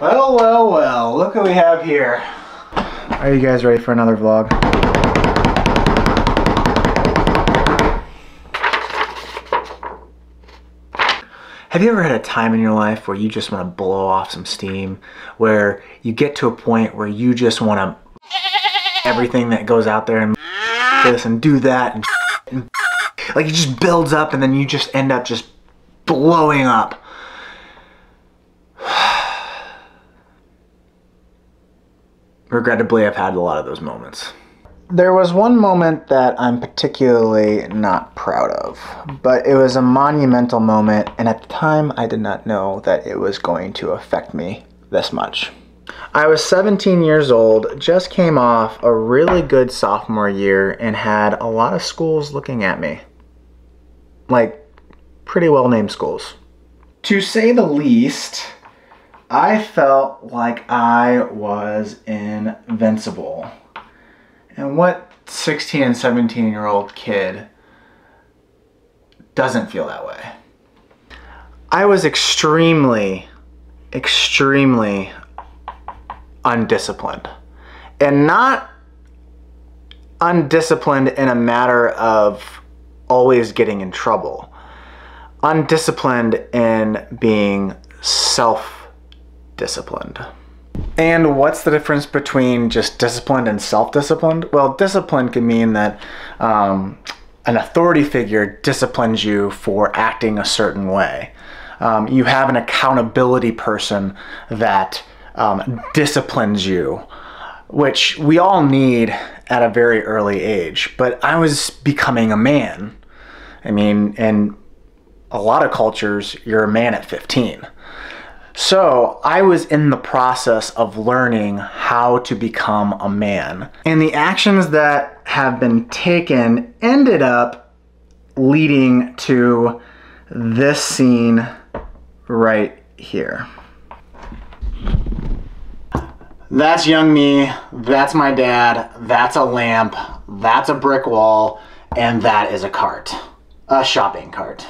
Well, well, well, look what we have here. Are you guys ready for another vlog? Have you ever had a time in your life where you just want to blow off some steam? Where you get to a point where you just want to everything that goes out there and this and do that and, like it just builds up and then you just end up just blowing up. Regrettably, I've had a lot of those moments. There was one moment that I'm particularly not proud of, but it was a monumental moment, and at the time I did not know that it was going to affect me this much. I was 17 years old, just came off a really good sophomore year, and had a lot of schools looking at me. Like, pretty well named schools. To say the least, I felt like I was invincible. And what 16 and 17 year old kid doesn't feel that way? I was extremely, extremely undisciplined. And not undisciplined in a matter of always getting in trouble. Undisciplined in being self disciplined. And what's the difference between just disciplined and self disciplined? Well, discipline can mean that um, an authority figure disciplines you for acting a certain way. Um, you have an accountability person that um, disciplines you, which we all need at a very early age. But I was becoming a man. I mean, in a lot of cultures, you're a man at 15. So I was in the process of learning how to become a man. And the actions that have been taken ended up leading to this scene right here. That's young me, that's my dad, that's a lamp, that's a brick wall, and that is a cart. A shopping cart.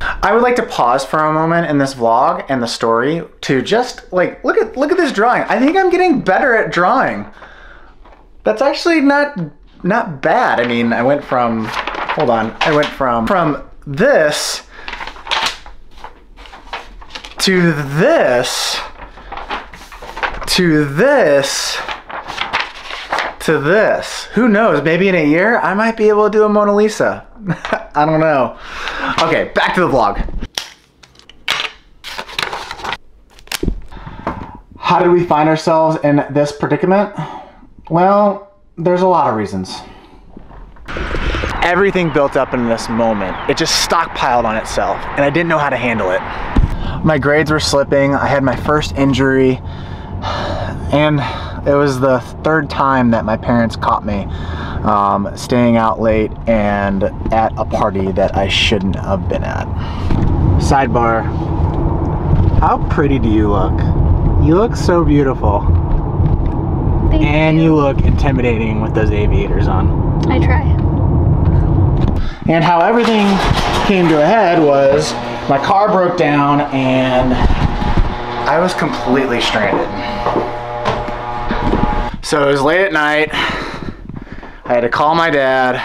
I would like to pause for a moment in this vlog and the story to just like look at look at this drawing. I think I'm getting better at drawing. That's actually not not bad. I mean, I went from hold on. I went from from this to this to this to this. Who knows? Maybe in a year I might be able to do a Mona Lisa. I don't know. Okay, back to the vlog. How did we find ourselves in this predicament? Well, there's a lot of reasons. Everything built up in this moment. It just stockpiled on itself, and I didn't know how to handle it. My grades were slipping. I had my first injury, and it was the third time that my parents caught me um, staying out late and at a party that I shouldn't have been at. Sidebar, how pretty do you look? You look so beautiful. Thank and you. you look intimidating with those aviators on. I try. And how everything came to a head was my car broke down and I was completely stranded. So it was late at night. I had to call my dad,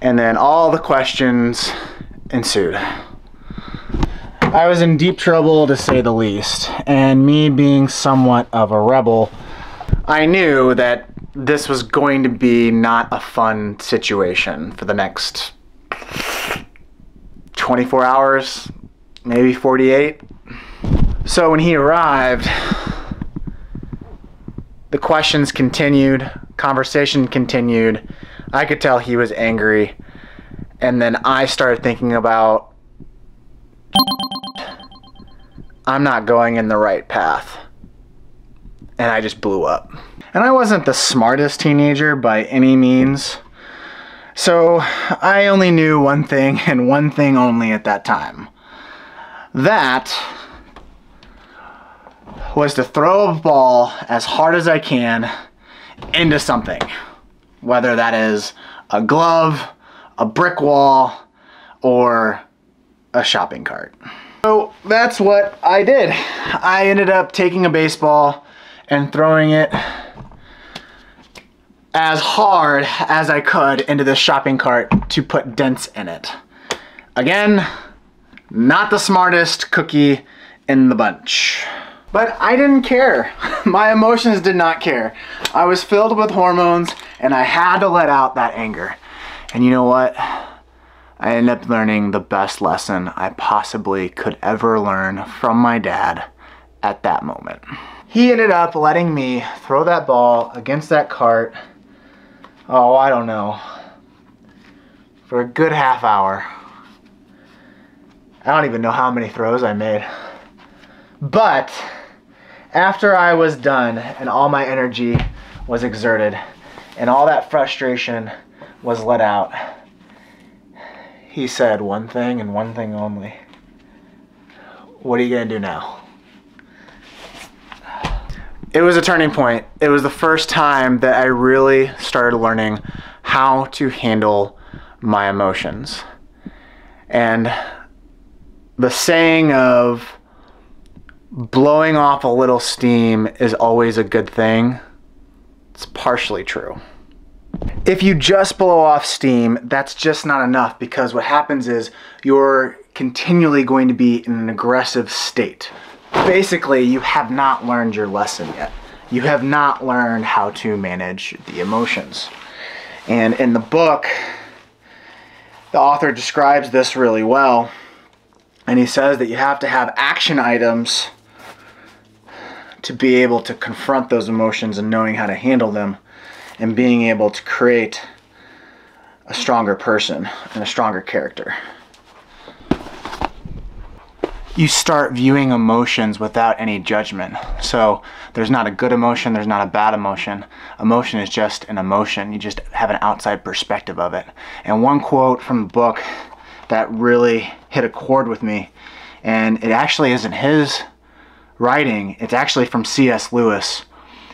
and then all the questions ensued. I was in deep trouble to say the least, and me being somewhat of a rebel, I knew that this was going to be not a fun situation for the next 24 hours, maybe 48. So when he arrived, the questions continued, conversation continued. I could tell he was angry. And then I started thinking about I'm not going in the right path. And I just blew up. And I wasn't the smartest teenager by any means. So I only knew one thing and one thing only at that time. That was to throw a ball as hard as I can into something. Whether that is a glove, a brick wall, or a shopping cart. So that's what I did. I ended up taking a baseball and throwing it as hard as I could into this shopping cart to put dents in it. Again, not the smartest cookie in the bunch. But I didn't care. My emotions did not care. I was filled with hormones and I had to let out that anger. And you know what? I ended up learning the best lesson I possibly could ever learn from my dad at that moment. He ended up letting me throw that ball against that cart, oh, I don't know, for a good half hour. I don't even know how many throws I made. But after I was done and all my energy was exerted and all that frustration was let out, he said one thing and one thing only. What are you going to do now? It was a turning point. It was the first time that I really started learning how to handle my emotions. And the saying of blowing off a little steam is always a good thing, it's partially true. If you just blow off steam, that's just not enough because what happens is you're continually going to be in an aggressive state. Basically, you have not learned your lesson yet. You have not learned how to manage the emotions. And in the book, the author describes this really well and he says that you have to have action items to be able to confront those emotions and knowing how to handle them and being able to create a stronger person and a stronger character. You start viewing emotions without any judgment. So there's not a good emotion, there's not a bad emotion. Emotion is just an emotion. You just have an outside perspective of it. And one quote from the book that really hit a chord with me. And it actually isn't his writing, it's actually from C.S. Lewis.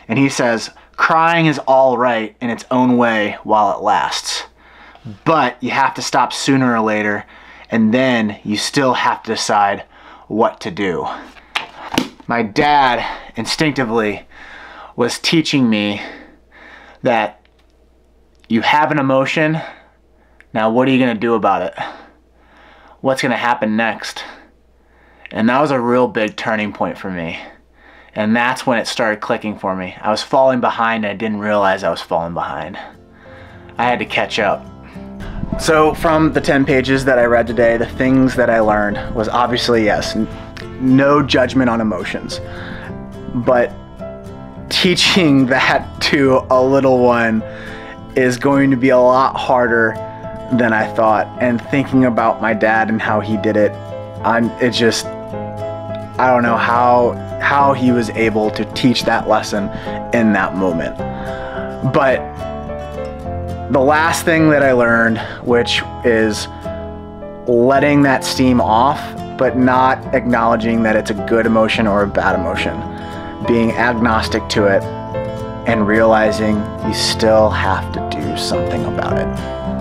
And he says, Crying is all right in its own way while it lasts. But you have to stop sooner or later, and then you still have to decide what to do. My dad instinctively was teaching me that you have an emotion, now what are you going to do about it? what's going to happen next. And that was a real big turning point for me. And that's when it started clicking for me. I was falling behind and I didn't realize I was falling behind. I had to catch up. So from the 10 pages that I read today, the things that I learned was obviously yes, no judgment on emotions. But teaching that to a little one is going to be a lot harder than I thought. And thinking about my dad and how he did it, I'm it just I don't know how how he was able to teach that lesson in that moment. But the last thing that I learned, which is letting that steam off, but not acknowledging that it's a good emotion or a bad emotion. Being agnostic to it and realizing you still have to do something about it.